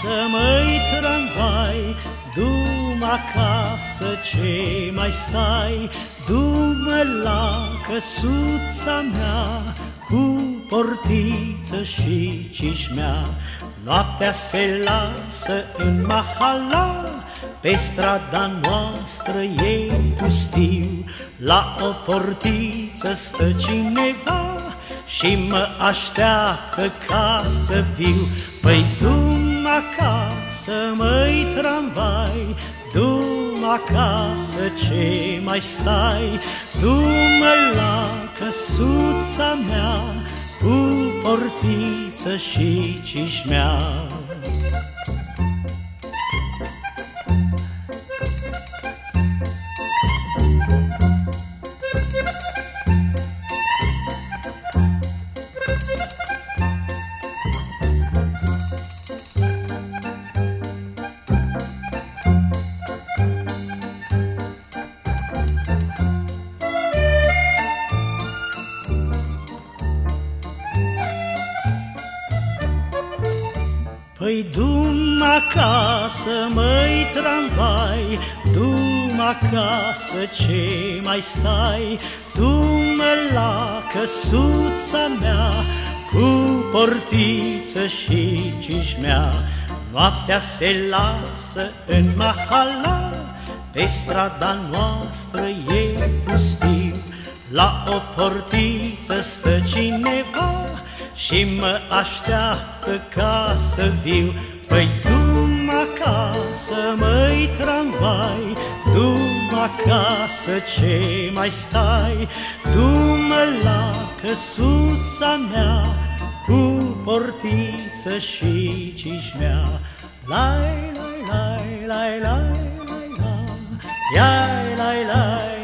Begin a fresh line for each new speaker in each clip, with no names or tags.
acasă, măi tramvai, Du-mă acasă, ce mai stai? Du-mă la căsuța mea, Cu portiță și cișmea. Noaptea se lasă în mahala, Pe strada noastră e pustiu, La o portiță stă cineva, și mă așteaptă ca să fiu. Păi du acasă, măi tramvai du acasă, ce mai stai? Du-mă la căsuța mea Cu portiță și cișmea Păi du-mă acasă, măi tramvai, du-mă acasă, ce mai stai? Du-mă la căsuța mea, cu portiță și cișmea. Noaptea se lasă în mahala, pe strada noastră e pustiu, la o portiță stă cineva, și mă așteaptă ca să viu. Păi du acasă, măi tramvai du acasă, ce mai stai? Du-mă la căsuța mea Cu portiță și cișmea. Lai, lai, lai, lai, lai, lai, lai, lai, lai, lai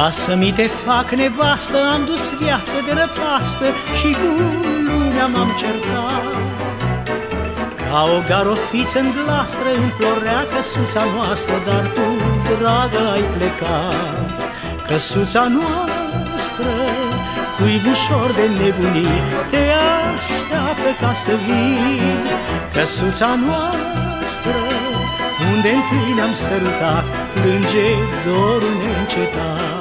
Ca să mi te fac nevastă, am dus viață de răpastă și cu lumea m-am certat. Ca o garofiță în glastră înflorea căsuța noastră, dar tu, dragă, ai plecat. Căsuța noastră, cuibușor de nebunii, te așteaptă ca să vii. Căsuța noastră, unde întâi ne-am sărutat, plânge dorul neîncetat.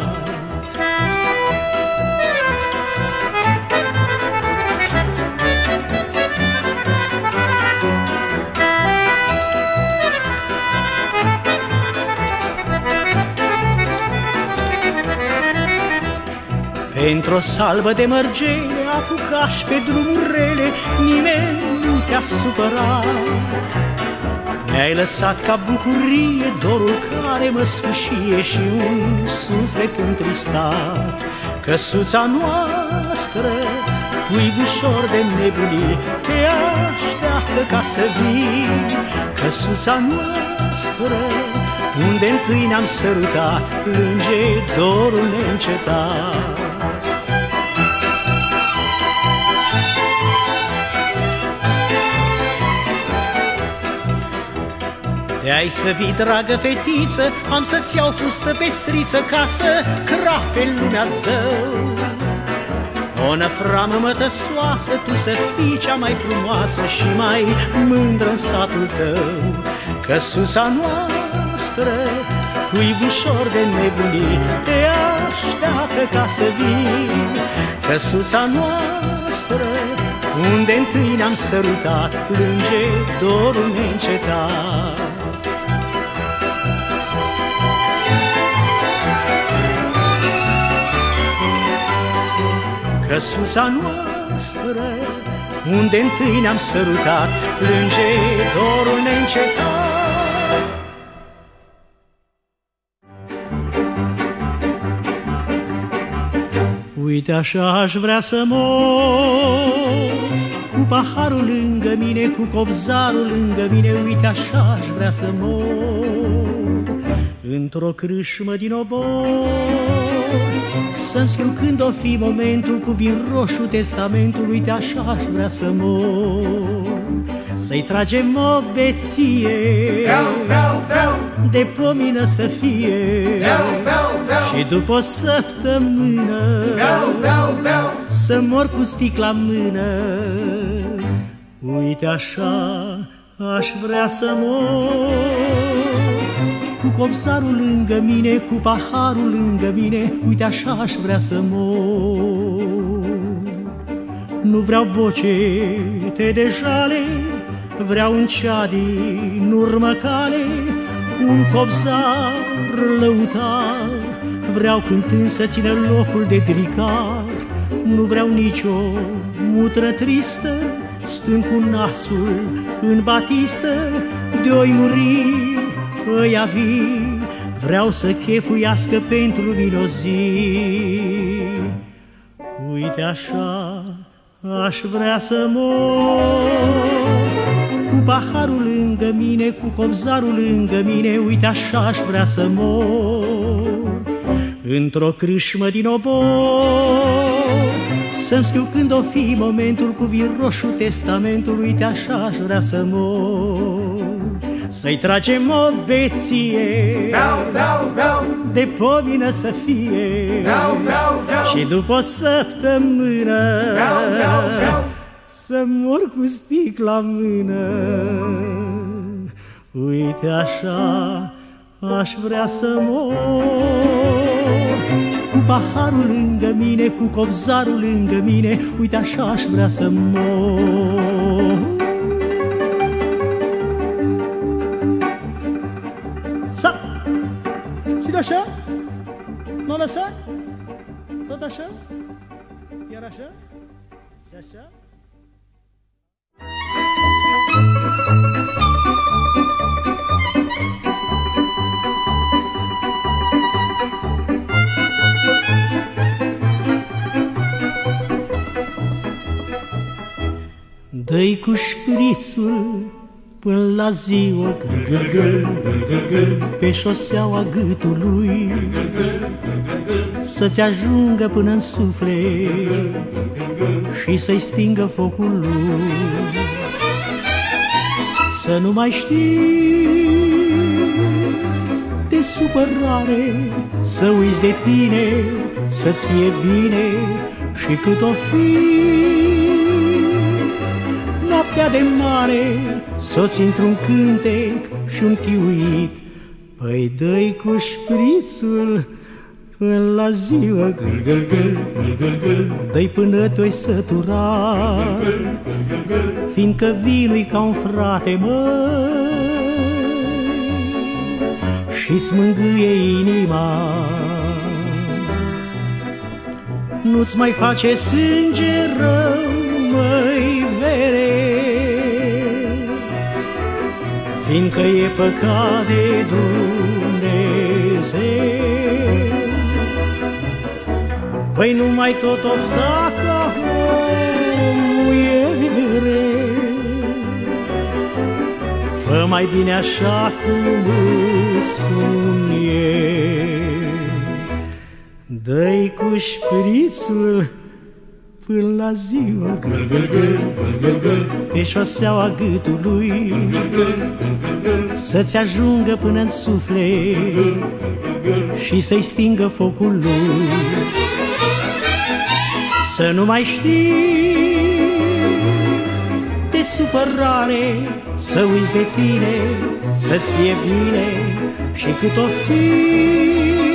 Într-o salvă de mărgele apucași pe drumurile, nimeni nu te-a supărat. Mi-ai lăsat ca bucurie dorul care mă sfâșie și un suflet întristat. Căsuța noastră, cuibușor de nebunie, te așteaptă ca să vii. Căsuța noastră, unde întâi ne-am sărutat, plânge dorul neîncetat. De-ai să vii, dragă fetiță, am să-ți iau fustă pestriță ca să crape în lumea zău. O năframă mătăsoasă, tu să fii cea mai frumoasă și mai mândră în satul tău. Căsuța noastră, cuibușor de nebunii, te așteaptă ca să vii. Căsuța noastră, unde întâi ne-am sărutat, plânge dorul neîncetat. Căsuța noastră, unde întâi ne-am sărutat, plânge dorul neîncetat. Uite așa aș vrea să mor Cu paharul lângă mine, cu copzarul lângă mine Uite așa aș vrea să mor Într-o crâșmă din obor să-mi scriu când o fi momentul cu vin roșu testamentul, uite așa aș vrea să mor. Să-i tragem o beție, de pomină să fie, și după o săptămână, să mor cu sticla în mână. Uite așa aș vrea să mor. Cu copsarul lângă mine, cu paharul lângă mine, Uite așa aș vrea să mor. Nu vreau bocete de jale, Vreau un cea din urmă cale, Un copsar lăutar, Vreau cântând să țină locul de tricar, Nu vreau nicio mutră tristă, Stând cu nasul în batistă, De-oi muri ăia vii, vreau să chefuiască pentru mine o zi. Uite așa, aș vrea să mor, cu paharul lângă mine, cu copzarul lângă mine, uite așa aș vrea să mor, într-o crâșmă din obor. Să-mi scriu când o fi momentul cu vin roșu testamentul, uite așa aș vrea să mor. Să-i tragem o beție
beau, beau, beau.
De pomină să fie
beau, beau, beau.
Și după o săptămână
beau, beau, beau.
Să mor cu sticla în mână Uite așa aș vrea să mor Cu paharul lângă mine, cu copzarul lângă mine Uite așa aș vrea să mor Ține așa? Nu lăsa? Tot așa? Iar așa? Și așa? Dă-i cu șprițul până la ziua Pe șoseaua gâtului Să-ți ajungă până în suflet Și să-i stingă focul lui Să nu mai știi de supărare Să uiți de tine, să-ți fie bine Și cât o fi noaptea de mare, soți într-un cântec și un chiuit, Păi dă cu șprițul până la ziua, gâl, gâl, gâl, gâl, gâl, gâl. dă până tu-i săturat, fiindcă vinul ca un frate, mă, și-ți mângâie inima. Nu-ți mai face sânge rău, măi, vere, fiindcă e păcat de Dumnezeu. Păi nu mai tot ofta ca muiere, Fă mai bine așa cum îți spun eu. Dă-i cu șprițul până la ziua gâl, gâl, gâl, gâl, gâl, gâl, Pe șoseaua gâtului. Să-ți ajungă până în suflet Și să-i stingă focul lui. Să nu mai știi de supărare Să uiți de tine, să-ți fie bine Și cât o fi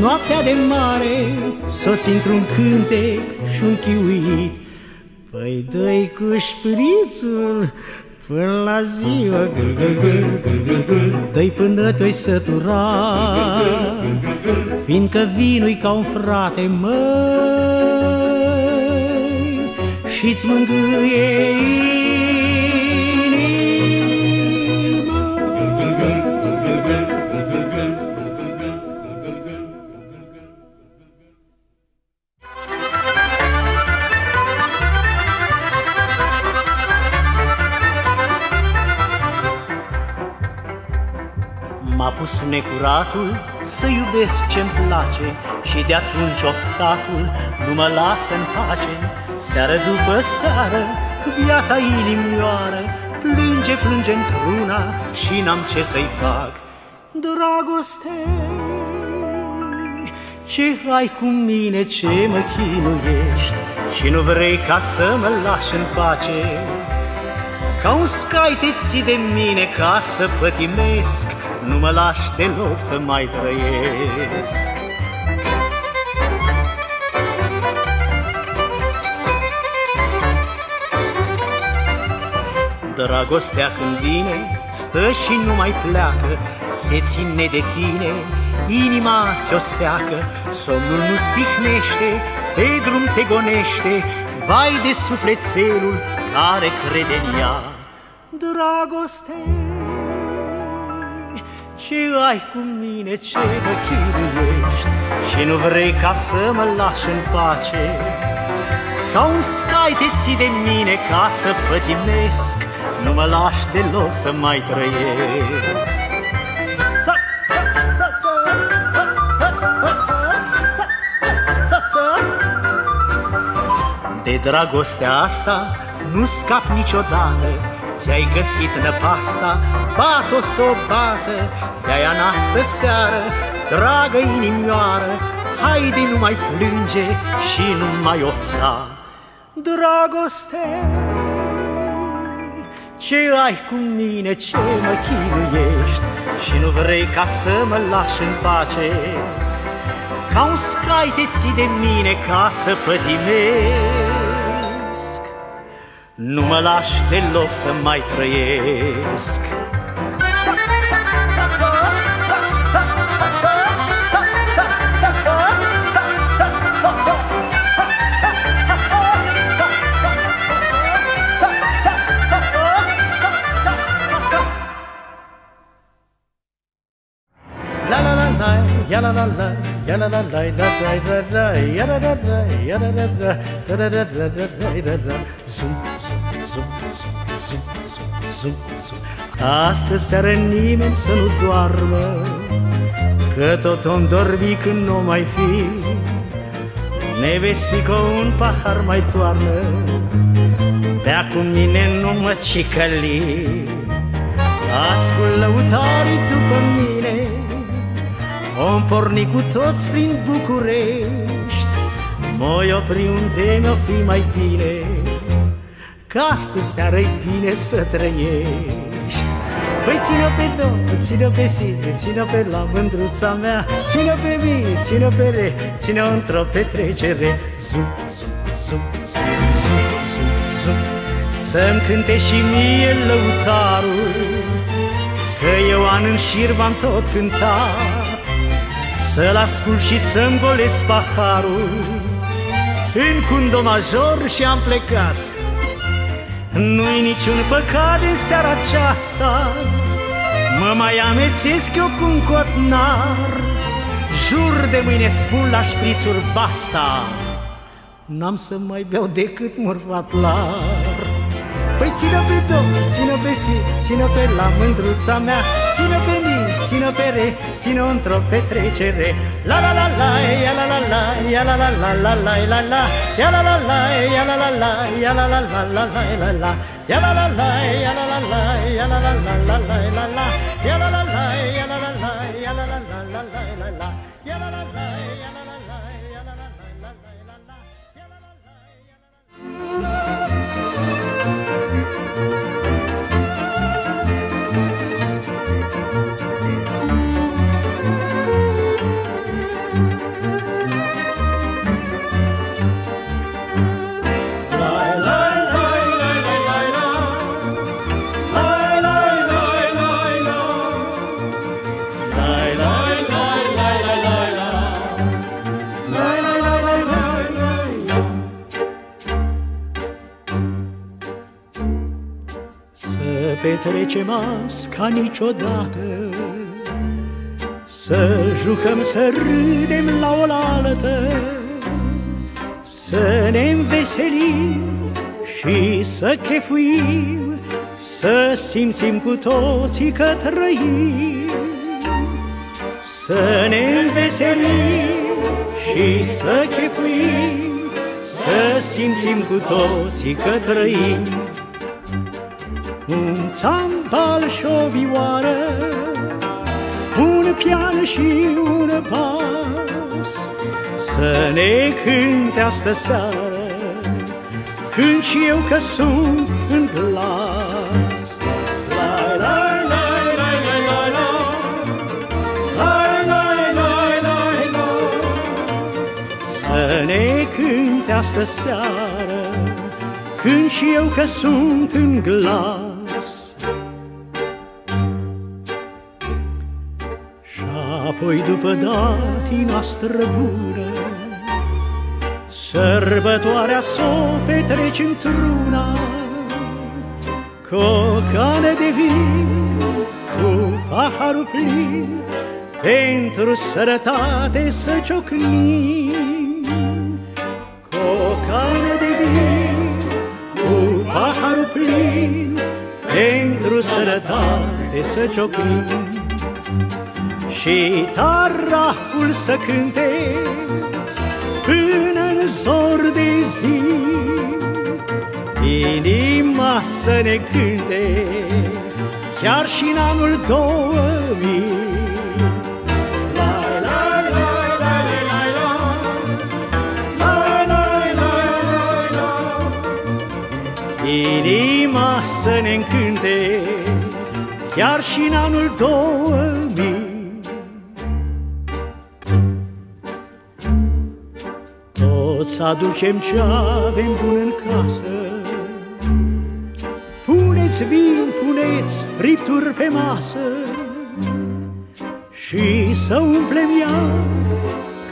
noaptea de mare, soți într-un cântec și un chiuit. Păi dă-i cu șprițul până la ziua, gâl, gâl, gâl, gâl, gâl, gâl. dă-i până tu-i săturat, fiindcă vinul ca un frate, măi, și-ți mângâie pus necuratul să iubesc ce-mi place Și de atunci oftatul nu mă lasă în pace. Seară după seară, viața inimioară Plânge, plânge într-una și n-am ce să-i fac. Dragoste, ce ai cu mine, ce mă chinuiești? Și nu vrei ca să mă lași în pace? Ca un scai te ții de mine ca să pătimesc Nu mă lași deloc să mai trăiesc. Dragostea când vine, stă și nu mai pleacă Se ține de tine, inima ți-o seacă Somnul nu stihnește, pe drum te gonește Vai de sufletelul care crede în ea. Dragoste, ce ai cu mine, ce mă chinuiești Și nu vrei ca să mă lași în pace. Ca un scai te ții de mine ca să pătimesc. Nu mă lași deloc să mai trăiesc. De dragostea asta nu scap niciodată Ți-ai găsit năpasta, bat-o să o bată De-aia n seară, dragă inimioară Haide, nu mai plânge și nu mai ofta. Dragoste, ce ai cu mine, ce mă chinuiești? Și nu vrei ca să mă lași în pace? Ca un scai te ții de mine ca să pătimești nu mă lași deloc să mai trăiesc ya la la la ya la la la la la la ya la la la ya la la la da da da da da da da zoom zum, zum, zum. Astăzi seară nimeni să nu doarmă, Că tot om dormi când nu mai fi. Nevestică un pahar mai toarnă, Bea cu mine nu mă cicăli. Ascult lăutarii după mine, Om porni cu toți prin București, Moi opri unde mi-o fi mai bine, Că astăzi seară bine să trăiești. Păi ține pe Domnul, ține pe sine, ține pe la mândruța mea Ține pe mine, ține pe re, ține într-o petrecere. Zum, zum, zum, zum, zum, zum. Să-mi cânte și mie lăutarul Că eu an în șir v-am tot cântat. Să-l ascult și să-mi golesc paharul În cundo major și am plecat nu-i niciun păcat în seara aceasta. Mă mai amețesc eu cu un cotnar. Jur de mâine spun la șprițuri basta. N-am să mai beau decât morfatlar Păi țină pe Domnul, țină pe si, țină pe la mândruța mea, țină pe mine, țină pe re, țină într-o petrecere. La la la la, ya la la la, ya la la la la la la la, ya la la la, ya la la la, ya la la la la la la la, ya la la la, ya la la la, ya la la la la la la la, ya la la la, ya la la la, ya la la la la la la la petrecem azi ca niciodată Să jucăm, să râdem la oaltă Să ne înveselim și să chefuim Să simțim cu toții că trăim Să ne înveselim și să chefuim, Să simțim cu toții că trăim. Un țambal și o vioară, un pian și un pas, Să ne cânte astă seară, când și eu că sunt în glas. La, la, la, la, la, la, la. La, la, la, la, la. Să ne cânte astă seară, când și eu că sunt în glas. Apoi după datina străbună, Sărbătoarea s o petreci într-una Cu o cană de vin, cu paharul plin Pentru sărătate să ciocnim. Cu o cană de vin, cu paharul plin Pentru sărătate să ciocnim și tarahul să cânte până în zor de zi. Inima să ne cânte chiar și în anul 2000. Inima să ne încânte Chiar și în anul 2000 Toți aducem ce avem bun în casă. Puneți vin, puneți fripturi pe masă. Și să umplem iar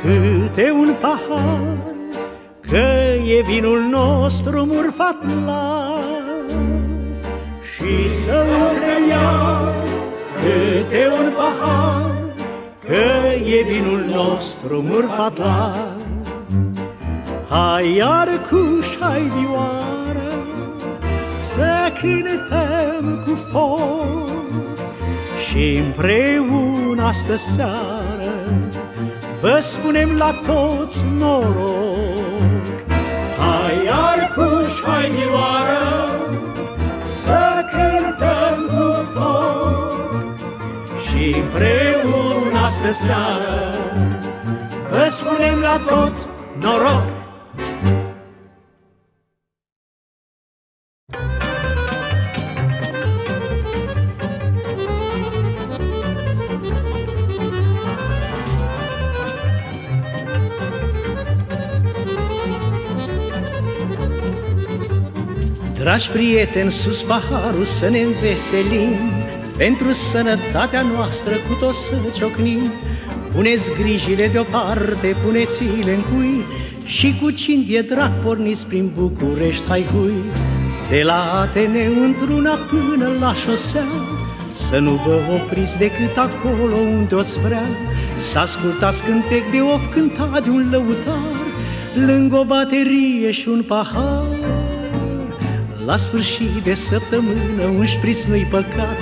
câte un pahar Că e vinul nostru murfat la Și să umplem iar câte un pahar Că e vinul nostru murfat la Hai iar cu șai vioară Să cântăm cu foc. Și împreună astă seară Vă spunem la toți noroc. Hai iar cu șai vioară Să cântăm cu foc. Și împreună astă seară Vă spunem la toți noroc Dragi prieteni, sus paharul să ne înveselim, Pentru sănătatea noastră cu tot să ciocnim. Puneți grijile deoparte, puneți-le în cui, Și cu cinvie drag porniți prin București, hai hui. De la Ateneu într-una până la șosea, Să nu vă opriți decât acolo unde o-ți vrea, Să ascultați cântec de of cântat de un lăutar, Lângă o baterie și un pahar. La sfârșit de săptămână un șpriț nu-i păcat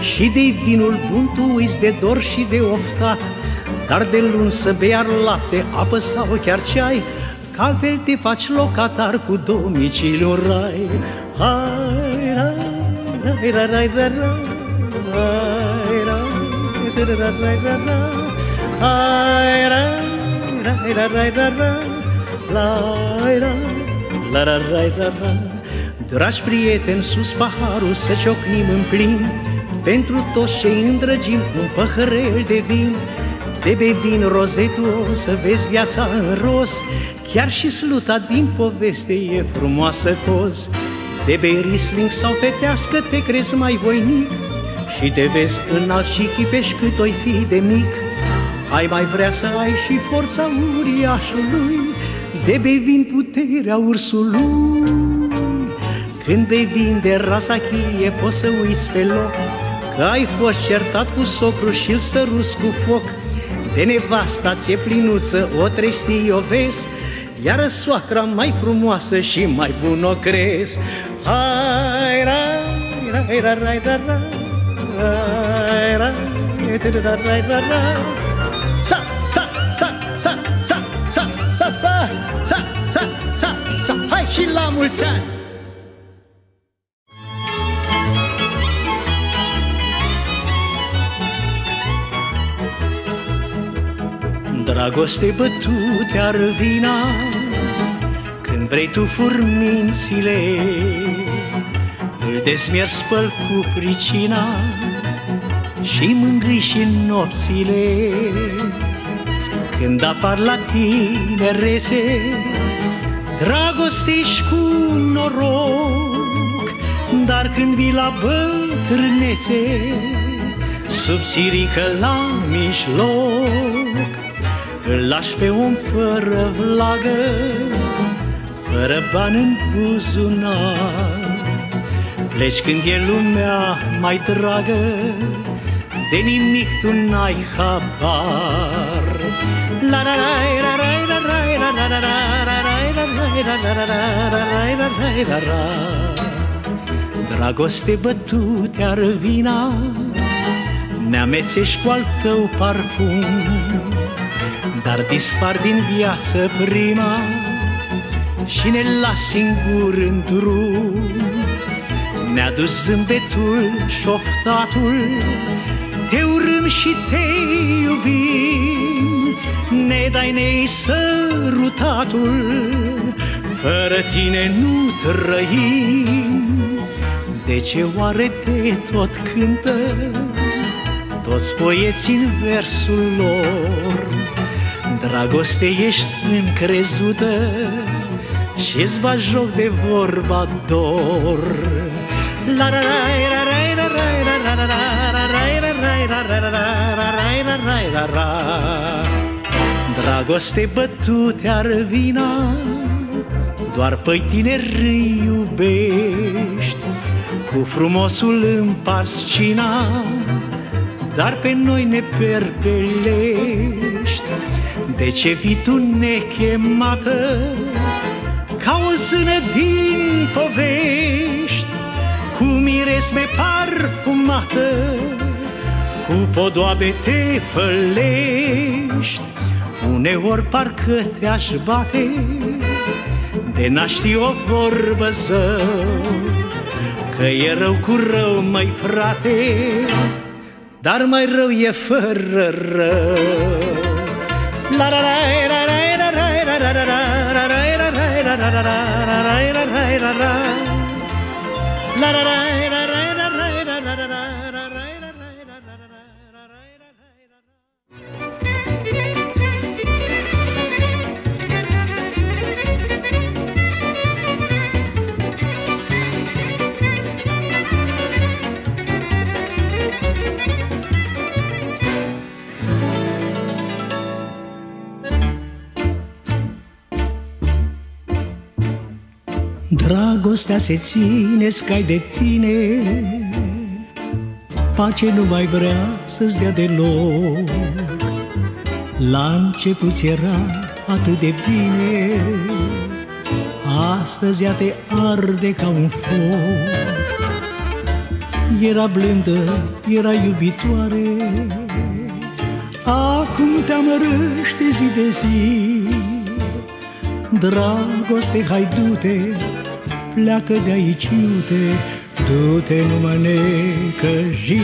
Și de vinul bun tu uiți de dor și de oftat Dar de luni să bei ar lapte, apă sau chiar ceai Că altfel te faci locatar cu domiciliu în rai Hai, rai, rai, rai, rai, rai, rai, rai, rai, rai, rai, rai, rai, Hai, rai, rai, rai, rai, rai, rai, lai, rai, la, la, rai, rai, rai. Dragi prieteni, sus paharul să ciocnim în plin, Pentru toți cei îndrăgim un păhărel de vin, De bei vin rozetul să vezi viața în rost, Chiar și sluta din poveste e frumoasă cos. De bei Riesling sau fetească te crezi mai voinic, Și te vezi înalt și chipești cât oi fi de mic. Ai mai vrea să ai și forța uriașului, De bei vin puterea ursului. Când bei vin de rasa chie, poți să uiți pe loc Că ai fost certat cu socru și-l sărus cu foc De nevasta ți-e plinuță, o trestii, o vezi Iar soacra mai frumoasă și mai bun o crezi Hai, rai, rai, rai, rai, rai, rai, rai, rai, rai, rai, rai, sa, sa, sa, sa, sa, sa, sa, sa, sa, hai și la mulți ani! Dragoste bătute ar vina Când vrei tu furmințile. Îl desmier spăl cu pricina Și mângâi și nopțile. Când apar la tine rese Dragoste cu noroc Dar când vii la bătrânețe Subțirică la mijloc îl lași pe om fără vlagă, fără bani în buzunar. Pleci când e lumea mai dragă, de nimic tu n-ai habar. La la la la la la la la la la la la Dragoste bătute ar vina Ne-amețești cu al tău parfum dar dispar din viață prima Și ne las singur în drum. Ne-a dus zâmbetul șoftatul Te urâm și te iubim. Ne dai nei sărutatul Fără tine nu trăim. De ce oare te tot cântă Toți poeții în versul lor Dragoste ești încrezută și îți va joc de vorba dor. La la la la la la la la la la la Dragoste bătute ar vina Doar pe tineri iubești. Cu frumosul împarți cina Dar pe noi ne perpelești de ce vii tu nechemată? Ca o zână din povești Cu miresme parfumată Cu podoabe te fălești. Uneori parcă te-aș bate De n ști o vorbă zău Că e rău cu rău, mai frate Dar mai rău e fără rău la la la Dragostea se ține scai de tine. Pace nu mai vrea să-ți dea deloc. La început era atât de bine. Astăzi ea te arde ca un foc. Era blândă, era iubitoare. Acum te amărăște zi de zi. Dragoste, hai du-te pleacă de aici, iute, du-te, nu mă necăji.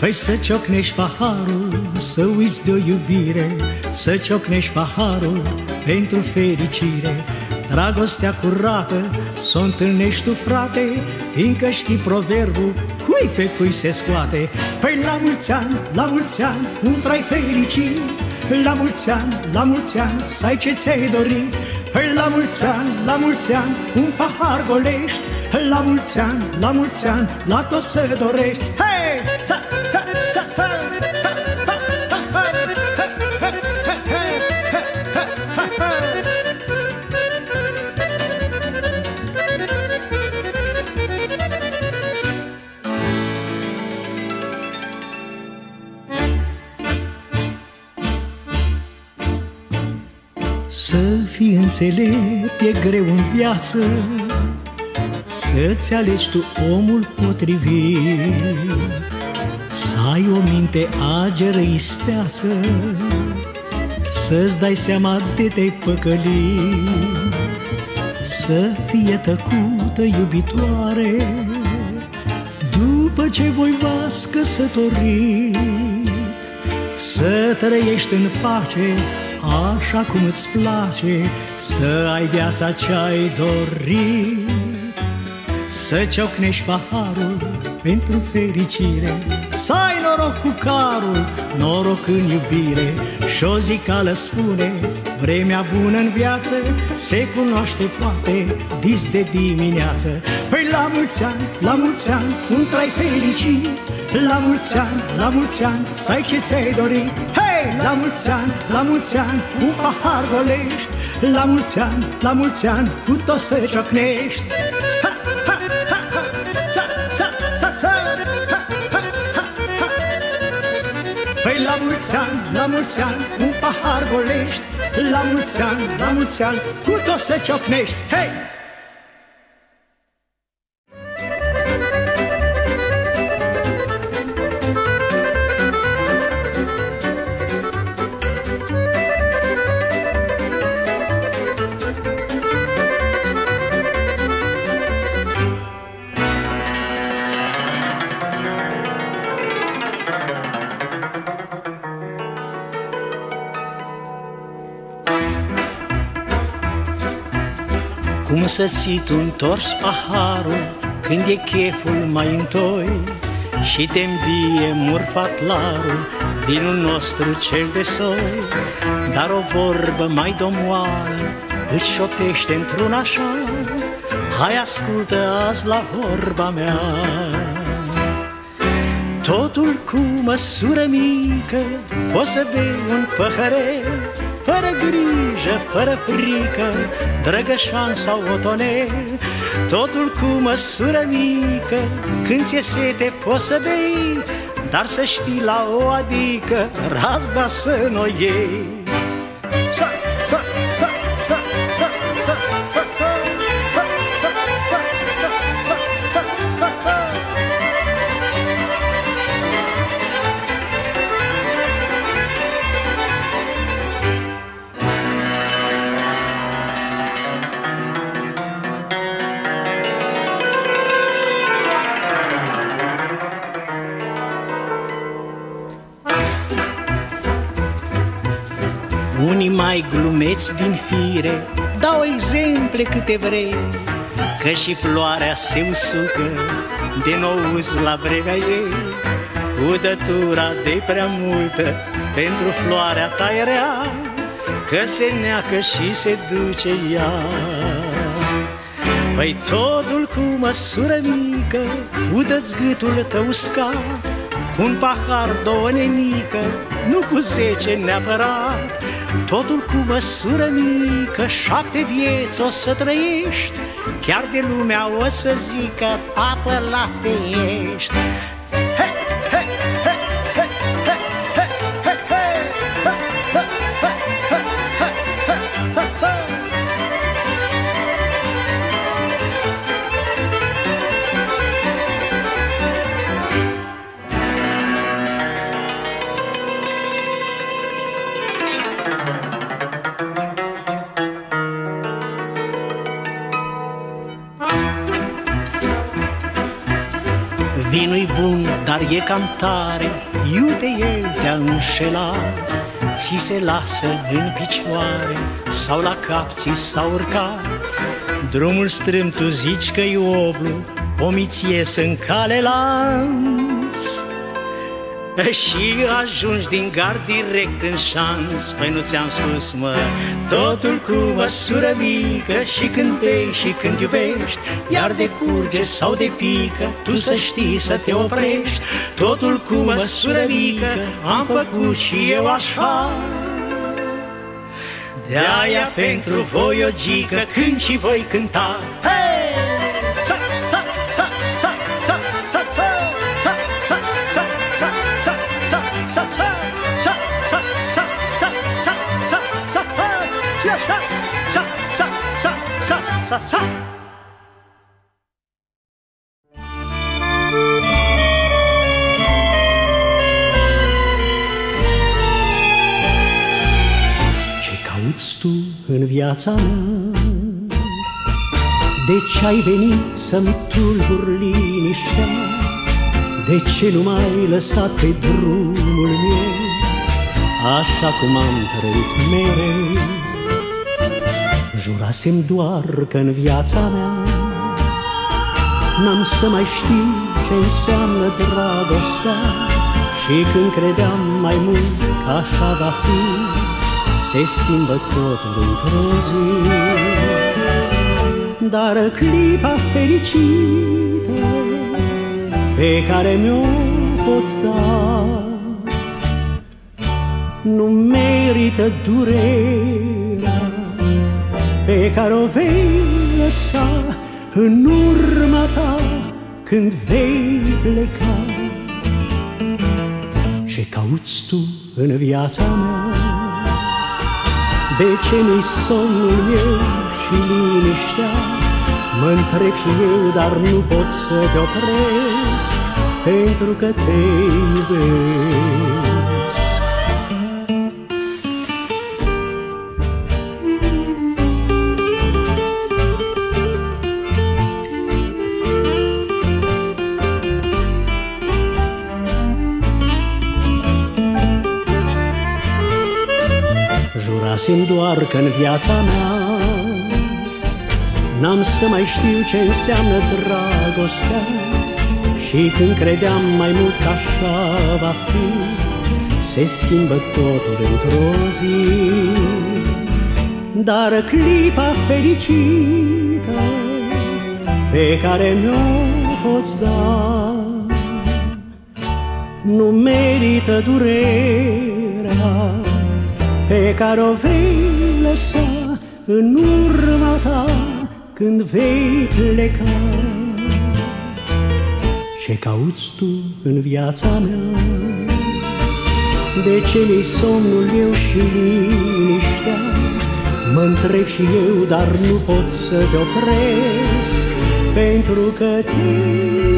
Păi să ciocnești paharul, să uiți de o iubire, să ciocnești paharul pentru fericire. Dragostea curată, s-o întâlnești tu, frate, fiindcă știi proverbul, cui pe cui se scoate. Păi la mulți ani, la mulți ani, un trai fericit, la mulți ani, la mulți ani, să ai ce ți-ai dorit, Păi la mulți ani, la mulți ani, un pahar golești, la mulți ani, la mulți ani, la tot să dorești. Hei! Înțelept e greu în viață Să-ți alegi tu omul potrivit. Să ai o minte ageră isteață Să-ți dai seama de te-ai păcălit. Să fie tăcută iubitoare După ce voi v-ați căsătorit Să trăiești în pace Așa cum îți place Să ai viața ce-ai dorit. Să ciocnești paharul pentru fericire Să ai noroc cu carul, noroc în iubire. Și o zicală spune, vremea bună în viață Se cunoaște poate dis de dimineață. Păi la mulți ani, la mulți ani, un trai fericit? La mulți ani, la mulți ani, să ai ce ți-ai dorit. Hei, la mulți ani, la mulți ani, un pahar golești. La mulți ani, la mulți ani, cu tot să ciocnești. Păi la mulți ani, la mulți ani, un pahar golești. La mulți ani, la mulți ani, cu tot să ciocnești. Hei! Să ții tu întors paharul Când e cheful mai întoi. Și te îmbie murfatlarul Vinul nostru cel de soi. Dar o vorbă mai domoală Îți șoptește într-un așa Hai ascultă azi la vorba mea. Totul cu măsură mică Poți să bei un păhărel fără grijă, fără frică, drăgășan sau otonel, totul cu măsură mică, când ți-e sete poți să bei, dar să știi la o adică, razba să n-o iei. Glumeți din fire Dau exemple câte vrei. Că și floarea se usucă De nou uz la vremea ei. Udătura de prea multă Pentru floarea ta e rea Că se neacă și se duce ea. Păi totul cu măsură mică Udă-ți gâtul tău uscat un pahar, două nenică, nu cu zece neapărat, Totul cu măsură mică, șapte vieți o să trăiești, Chiar de lumea o să zică, papă lapte ești. Tare, iute el te-a înșelat. Ți se lasă în picioare sau la cap ți s-a urcat. Drumul strâm tu zici că-i oblu, omiție în cale lanț. Și ajungi din gard direct în șans. Păi nu ți-am spus, mă Totul cu măsură mică. Și când bei și când iubești Iar de curge sau de pică Tu să știi să te oprești. Totul cu măsură mică Am făcut și eu așa. De-aia pentru voi o gică Când și voi cânta. Hei! Sa, sa, sa. cauți tu în viața mea? De ce ai venit să-mi tulburi liniștea? De ce nu m-ai lăsat pe drumul meu Așa cum am trăit mereu Jurasem doar că în viața mea N-am să mai știu ce înseamnă dragostea Și când credeam mai mult că așa va fi Se schimbă totul într-o zi. Dar clipa fericită Pe care mi-o poți da Nu merită durerea Pe care o vei lăsa în urma ta când vei pleca. Ce cauți tu în viața mea? De ce nu-i somnul meu și liniștea? Mă întreb și eu, dar nu pot să te opresc, pentru că te iubesc. Jurasem doar că în viața mea N-am să mai știu ce înseamnă dragostea Și când credeam mai mult că așa va fi Se schimbă totul într-o zi. Dar clipa fericită Pe care mi-o poți da Nu merită durerea pe care o vei lăsa în urma ta când vei pleca. Ce cauți tu în viața mea? De ce mi somnul eu și liniștea? Mă întreb și eu, dar nu pot să te opresc, pentru că te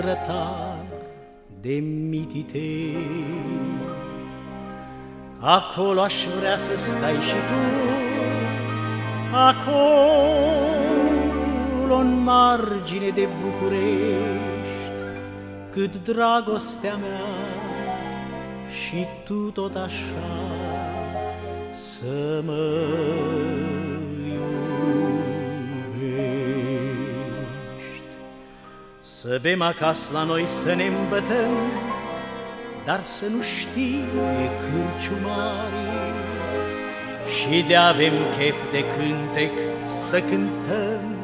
grătar de mititei. Acolo aș vrea să stai și tu, acolo în margine de București, cât dragostea mea și tu tot așa să mă Să bem acasă la noi să ne îmbătăm, dar să nu știe cârciumare și de avem chef de cântec să cântăm,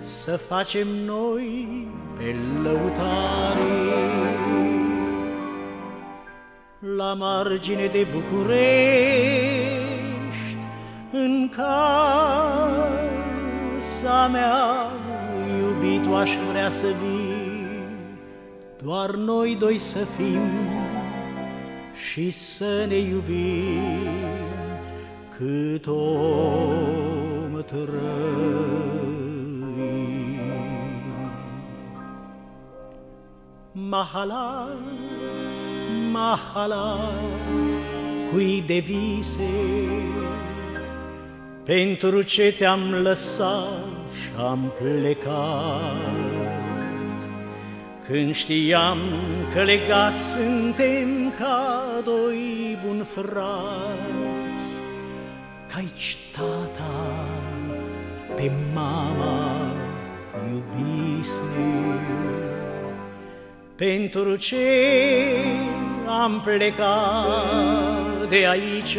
să facem noi pe lăutare. La margine de București, în casa mea, iubitul aș vrea să vii, doar noi doi să fim și să ne iubim cât om trăi. Mahala, mahala, cui de vise, pentru ce te-am lăsat și-am plecat. Când știam că legați suntem ca doi buni frați, că aici tata pe mama iubise. Pentru ce am plecat de aici,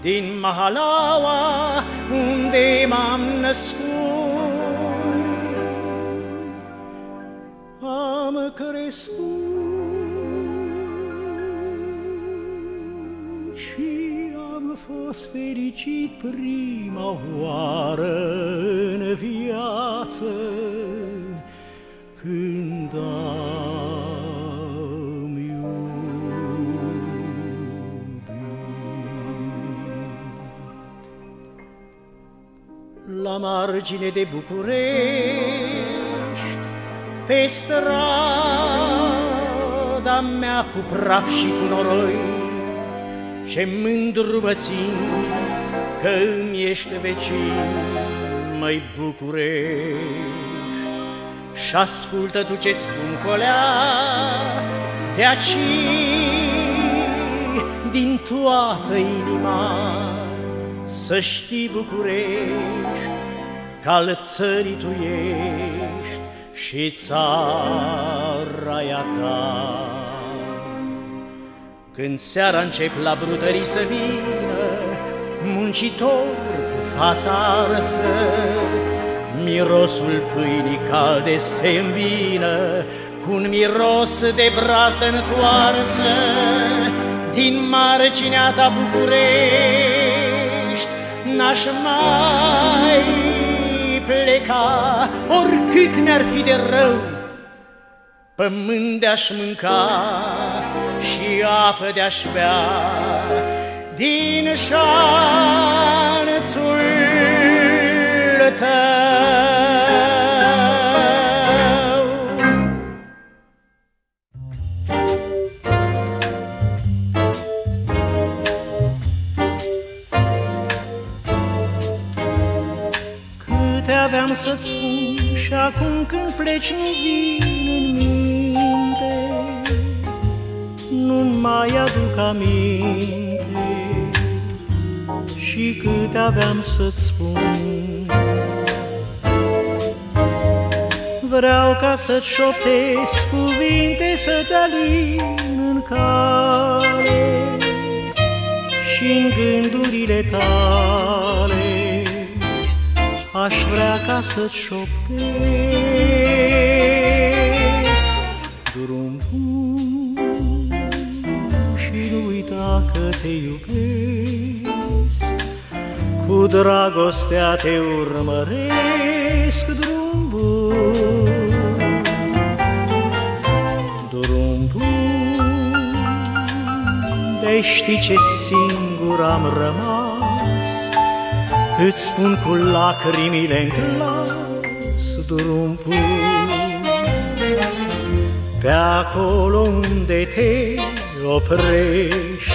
din Mahalaua, unde m-am născut. Am crescut și am fost fericit prima oară în viață când am La margine de București, pe strada mea cu praf și cu noroi, ce mândru mă țin că îmi ești vecin, mai București. Și ascultă tu ce spun colea de aici, din toată inima, să știi București, că al țării tu ești și țara a ta. Când seara încep la brutării să vină, muncitor cu fața arsă, Mirosul pâinii calde se îmbină cu un miros de brazdă întoarsă din marginea ta București. N-aș mai pleca oricât mi-ar fi de rău, pământ de-aș mânca și apă de-aș bea din șanțul tău. Să spun și acum când pleci nu vin în minte, nu mai aduc aminte și câte aveam să-ți spun. Vreau ca să-ți șoptesc cuvinte să te alin în cale și în gândurile tale aș vrea ca să-ți șoptesc drum bun și nu uita că te iubesc. Cu dragostea te urmăresc drum bun drum bun de știi ce singur am rămas Îți spun cu lacrimile în glas drum bun Pe acolo unde te oprești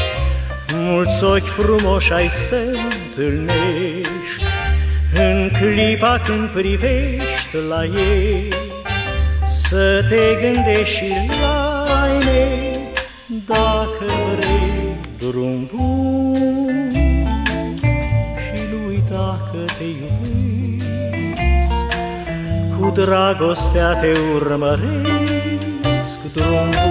Mulți ochi frumoși ai să întâlnești. În clipa când privești la ei Să te gândești și la ei Dacă vrei drum bun dragostea te urmăresc drum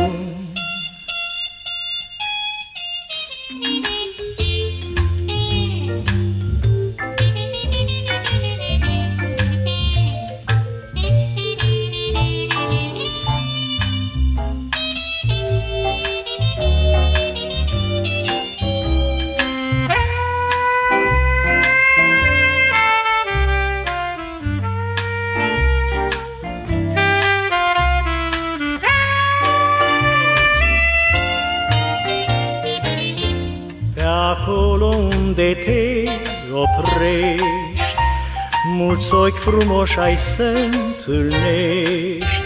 Mulți ochi frumoși ai să întâlnești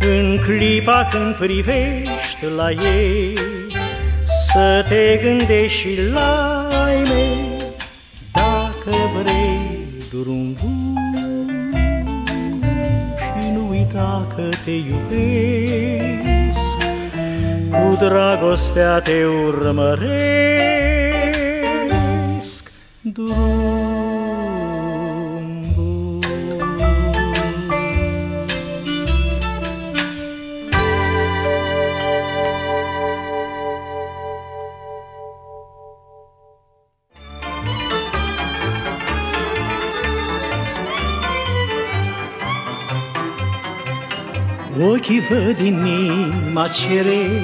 În clipa când privești la ei. Să te gândești și la ai mei Dacă vrei drum bun. Și nu uita că te iubesc cu dragostea te urmăresc. Drum Ochii văd inima cere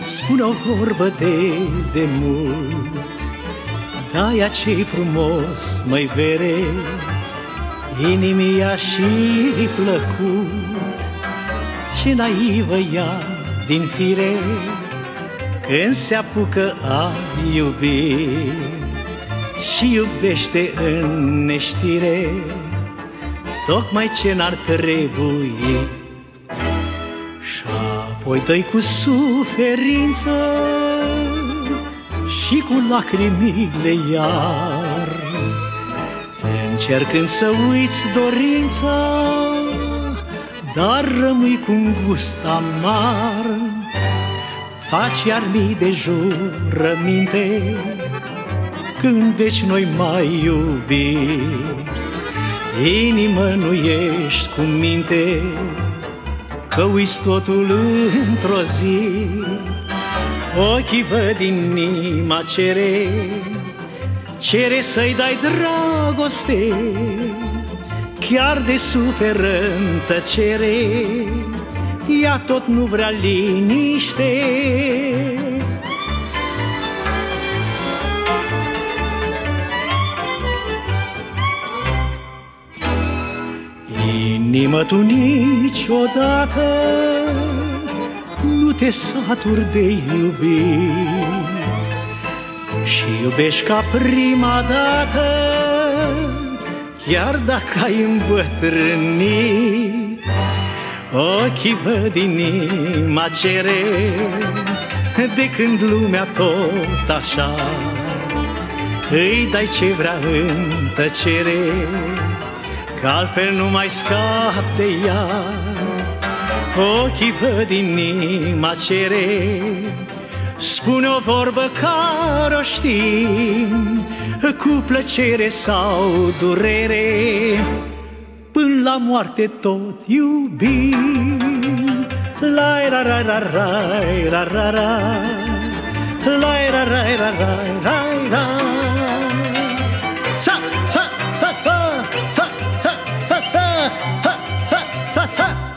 Spune o vorbă de demult. Da, ce frumos, măi vere Inimia și plăcut. Ce naivă ea din fire Când se apucă a iubi Și iubește în neștire. Tocmai ce n-ar trebui Și apoi dă cu suferință Și cu lacrimile iar. Încercând să uiți dorința Dar rămâi cu un gust amar. Faci iar mii de jurăminte Când deci noi mai iubi Inimă nu ești cu minte Că uiți totul într-o zi Ochii văd inima cere Cere să-i dai dragoste Chiar de suferă în tăcere Ea tot nu vrea liniște Inimă tu niciodată Nu te saturi de iubit Și iubești ca prima dată Chiar dacă ai îmbătrânit. Ochii văd inima cere De când lumea tot așa. Îi dai ce vrea în tăcere Că altfel nu mai scap de ea. Ochii văd inima cere. Spune o vorbă care o știm Cu plăcere sau durere. Până la moarte tot iubim. La ra ra ra ra ra ra ra. La ra ra ra ra ra ra ha, ha, ha, ha.